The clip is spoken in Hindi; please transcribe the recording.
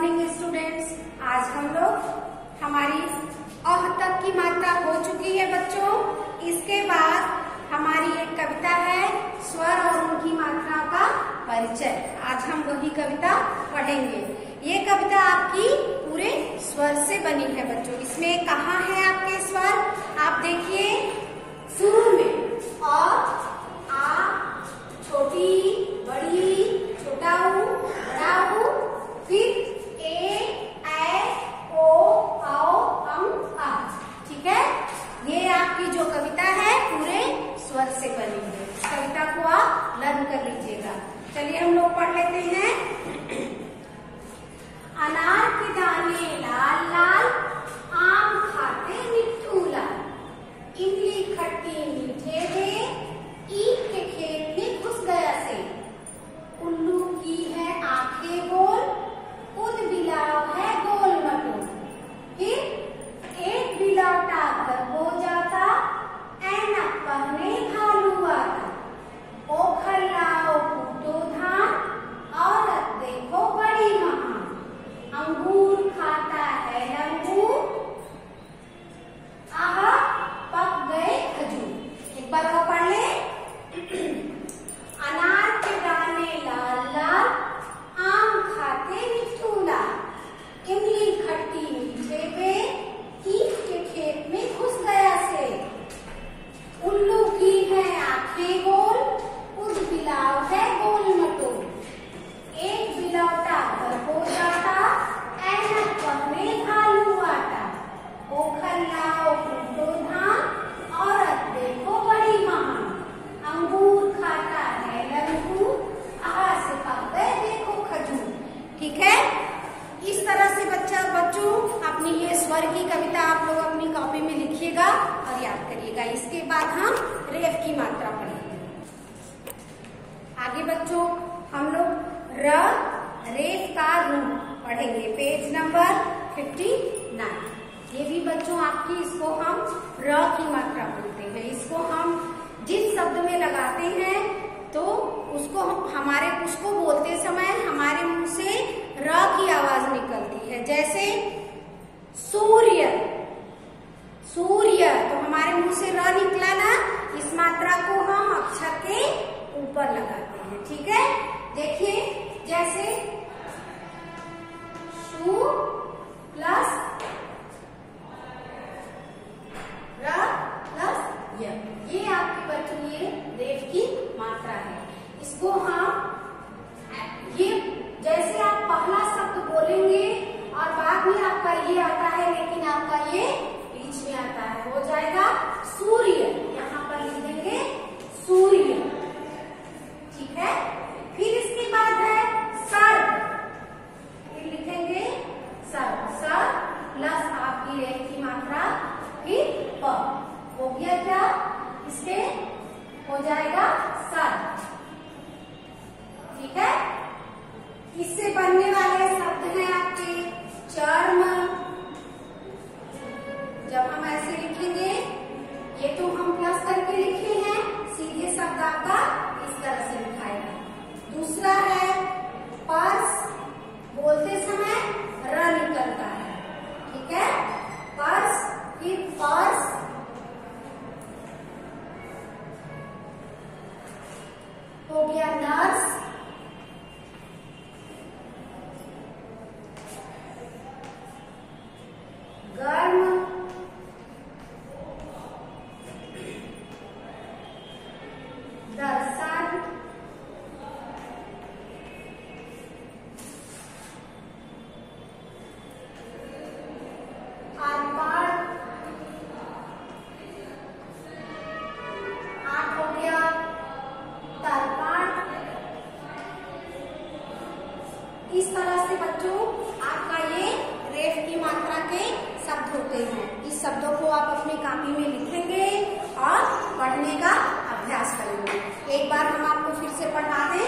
मॉर्निंग स्टूडेंट्स आज हम लोग हमारी अह तक की मात्रा हो चुकी है, बच्चों। इसके बाद हमारी एक कविता है, स्वर और उनकी मात्रा का परिचय। आज हम वही कविता पढ़ेंगे। ये कविता आपकी पूरे स्वर से बनी है, बच्चों। इसमें कहा है आपके स्वर आप देखिए शुरू में अ आ छोटी बड़ी छोटा ऊ बड़ा ऊ फिर ए ऐ ओ औ अम आ ठीक है ये आपकी जो कविता है पूरे स्वर से बनी है इस कविता को आप लर्न कर लीजिएगा चलिए हम लोग पढ़ लेते हैं अनार के दाने लाल लाल आम खाते मिट्ठू लाल इमली खट्टी मीठे थे ईट के खेत में घुस गया से उल्लू की है आँखें गोल उद बिलाव है गोल मटोल फिर बिलावटा हो जाता ऐनक पहने भालू। स्वर की कविता आप लोग अपनी कॉपी में लिखिएगा और याद करिएगा। इसके बाद हम रेफ की मात्रा पढ़ेंगे। आगे बच्चों, हम लोग र, रेफ का रूप पढ़ेंगे। पेज नंबर 59 ये भी बच्चों, आपकी इसको हम र की मात्रा बोलते हैं। इसको हम जिस शब्द में लगाते हैं तो उसको हमारे, उसको बोलते समय हमारे मुँह से र की आवाज़ निकलती है। जैसे सूर्य। सूर्य तो हमारे मुँह से र निकला ना इस मात्रा को हम अक्षर के ऊपर लगाते हैं, ठीक है? देखिए, जैसे शु प्लस र प्लस य। आपके बच्चों ये रेफ की मात्रा है। इसको हम ये जैसे आप पहला शब्द बोलेंगे और बाद में आपका ये आता है, लेकिन आपका ये बीच में आता है। हो जाएगा सूर्य। यहाँ पर लिख देंगे सूर्य। ठीक है? फिर इसके बाद है सर फिर लिखेंगे सर सर प्लस आपकी रेख की मात्रा फिर प। हो गया क्या? इसके हो जाएगा जब हम ऐसे लिखेंगे, ये तो हम प्लस करके लिखे हैं, सीधे शब्द आपका इस तरह से लिखाएगा दूसरा है पर्स बोलते समय र निकलता है। ठीक है? पर्स फिर पर्स हो गया नर्स इस तरह से बच्चों, आपका ये रेफ की मात्रा के शब्द होते हैं। इस शब्दों को आप अपनी कापी में लिखेंगे और पढ़ने का अभ्यास करेंगे। एक बार हम आपको फिर से पढ़ा दें